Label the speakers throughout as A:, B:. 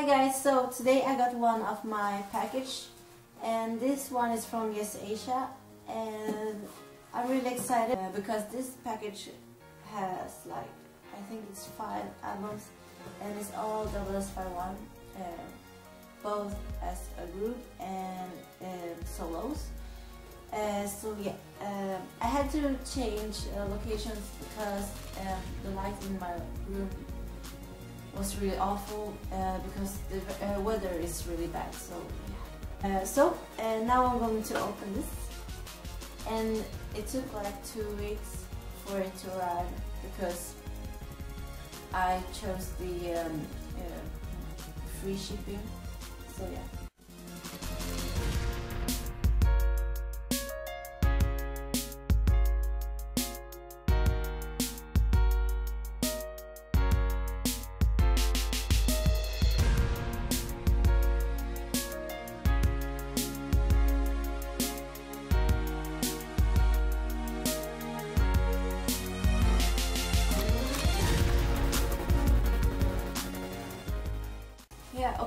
A: Hi guys, so today I got one of my package and this one is from YesAsia and I'm really excited uh, because this package has like I think it's five albums and it's all SS501 uh, both as a group and uh, solos. Uh, so yeah um, I had to change uh, locations because the light in my room was really awful uh, because the uh, weather is really bad. So, uh, so uh, now I'm going to open this, and it took like two weeks for it to arrive because I chose the um, uh, free shipping. So yeah.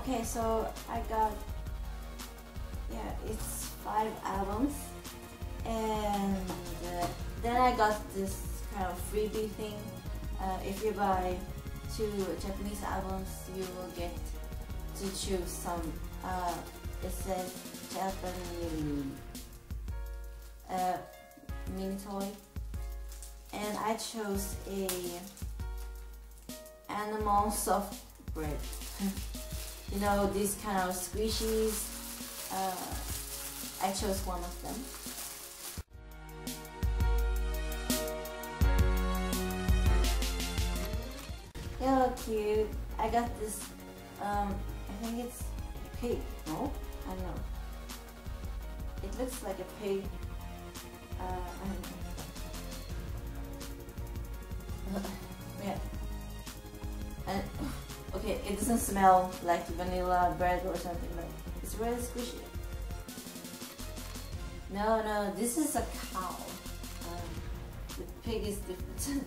A: Okay, so I got, yeah, it's five albums. And uh, then I got this kind of freebie thing. Uh, if you buy two Japanese albums, you will get to choose some. Uh, it says Japanese uh, mini toy. And I chose a animal soft bread. you know these kind of squishies uh, I chose one of them. Yeah cute. I got this um, I think it's a pig no? I don't know. It looks like a pig uh, I don't know. Yeah. And okay, it doesn't smell like vanilla bread or something, but it's really squishy. No, no, this is a cow. Um, the pig is different.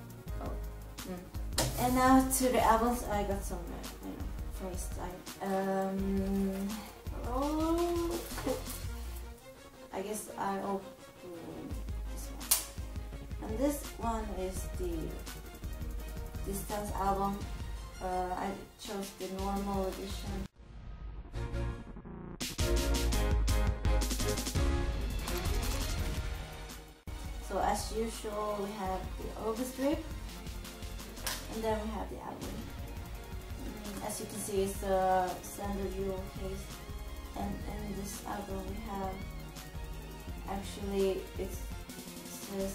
A: oh. mm. And now to the albums, I got some, uh, you know, first I, um, oh, I guess I open this one. And this one is the Distance album uh, I chose the normal edition. So as usual we have the obi strip and then we have the album. Mm, as you can see it's a standard jewel case and in this album we have actually it's says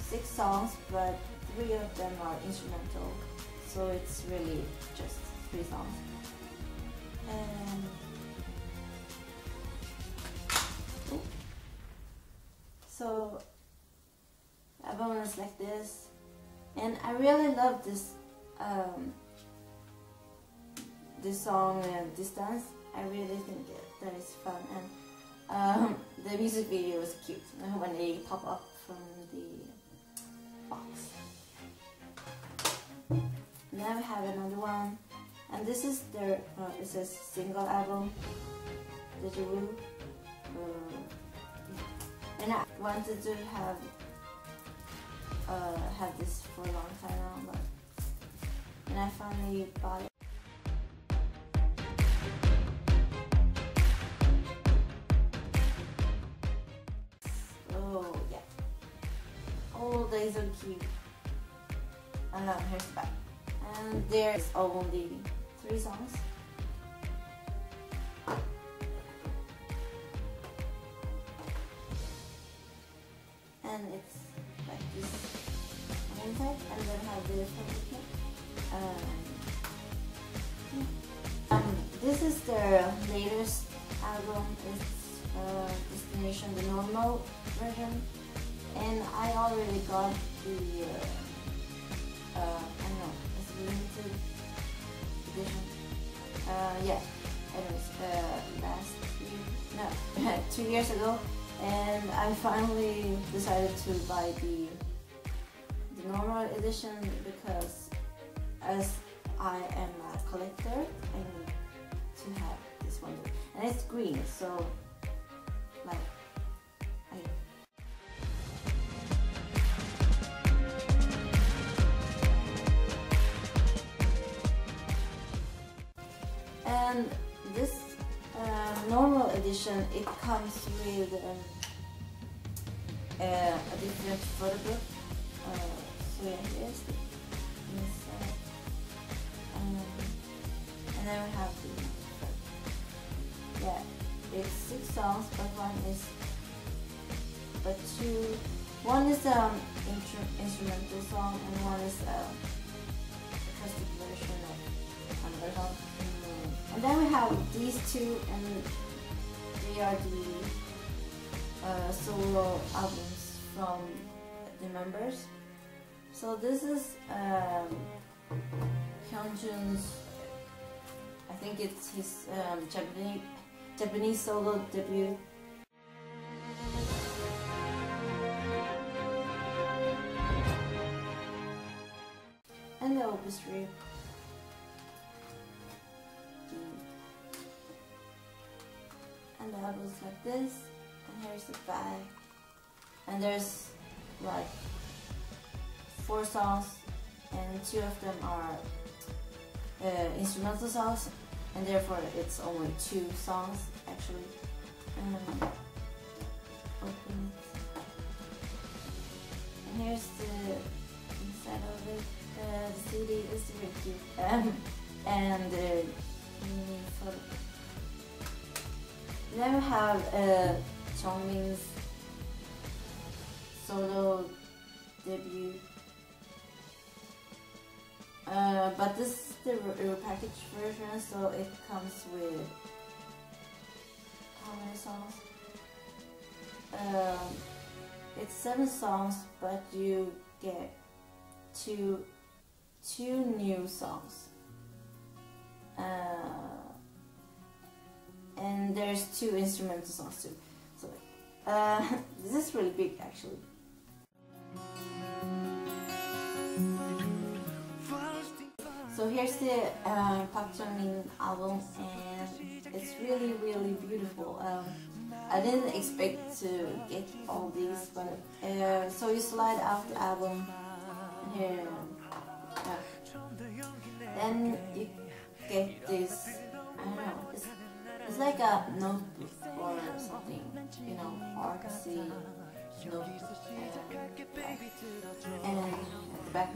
A: six songs but three of them are instrumental so it's really just three songs. So a bonus like this, and I really love this um, this song uh, "Distance." I really think that, that is fun, and um, the music video is cute when they pop up from the box. We have another one, and this is their uh, it's a single album, Deja. Uh, and I wanted to have uh, have this for a long time now, but and I finally bought it. Oh yeah. Oh, these are cute. And now here's the back and there's only three songs. And it's like this inside and then have the um, um, this is their latest album. It's uh, Destination, the normal version, and I already got the uh, uh, Edition. Uh, yeah, anyways, uh, last year, no, two years ago, and I finally decided to buy the the normal edition because as I am a collector, I need to have this one. And it's green, so edition it comes with um, uh, a different photo book uh, so yeah here's the inside um, and then we have the yeah it's six songs but one is but two one is um intro, instrumental song and one is um acoustic version of another song. And then we have these two, and they are the uh, solo albums from the members. So this is um, Hyung Jun's, I think it's his um, Japanese, Japanese solo debut. And the Opus 3. And the album's like this and here's the bag and there's like four songs and two of them are uh, instrumental songs and therefore it's only two songs actually. Um, open it. And here's the inside of it. Uh, the CD is very cute um, and uh, have a Jung Min's solo debut. Uh, but this is the repackaged version, so it comes with how many songs? Um, it's seven songs, but you get two two new songs. Uh, and there's two instrumental songs too. So uh, this is really big actually. So here's the uh, Park Jung Min album and it's really really beautiful. Um, I didn't expect to get all these but uh, so you slide out the album here yeah. then you get this it's like a notebook or something, you know, artsy notebook. And, at the back.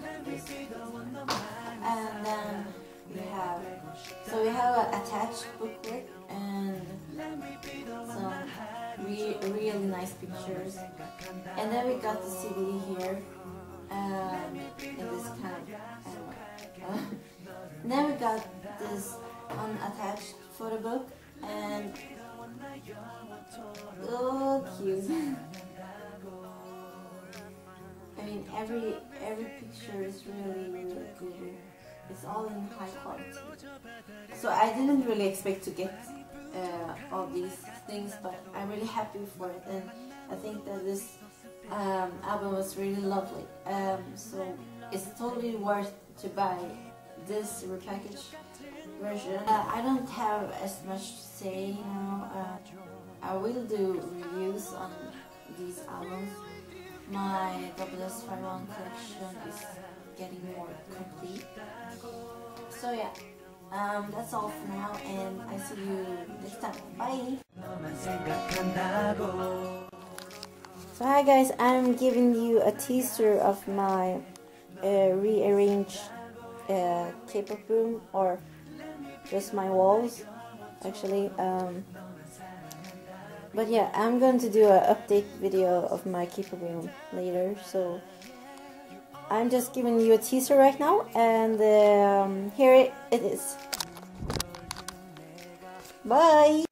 A: And then we have, so we have an attached booklet and some re really nice pictures. And then we got the CD here um, in this kind of, uh, then we got this unattached photo book and oh cute I mean every every picture is really really good. It's all in high quality. So I didn't really expect to get uh, all these things but I'm really happy for it. And I think that this um, album was really lovely. Um, so it's totally worth to buy this repackaged version. Uh, I don't have as much to say now. Uh, I will do reviews on these albums. My SS501 collection is getting more complete. So yeah, um, that's all for now and I see you next time. Bye! So hi guys, I'm giving you a teaser of my uh, rearranged uh, K-pop room or just my walls actually um, but yeah I'm going to do an update video of my K-pop room later so I'm just giving you a teaser right now and um, here it, it is. Bye